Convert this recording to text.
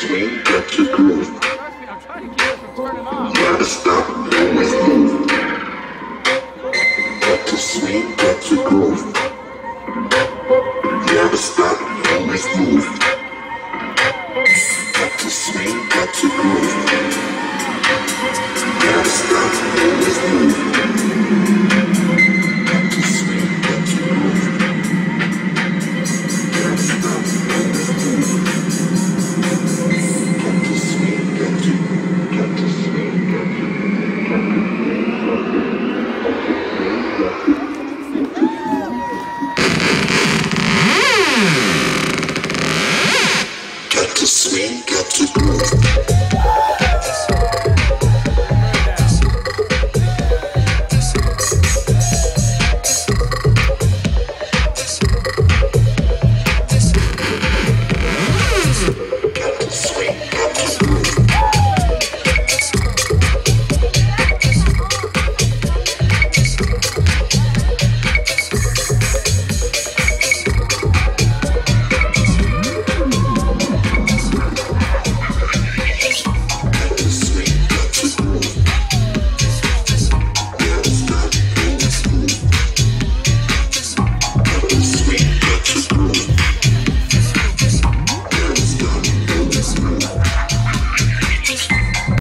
swing, got your groove. You gotta stop, always move. Got your swing, got your groove. You gotta stop, always move. Got your swing, got your groove. swing, get to groove.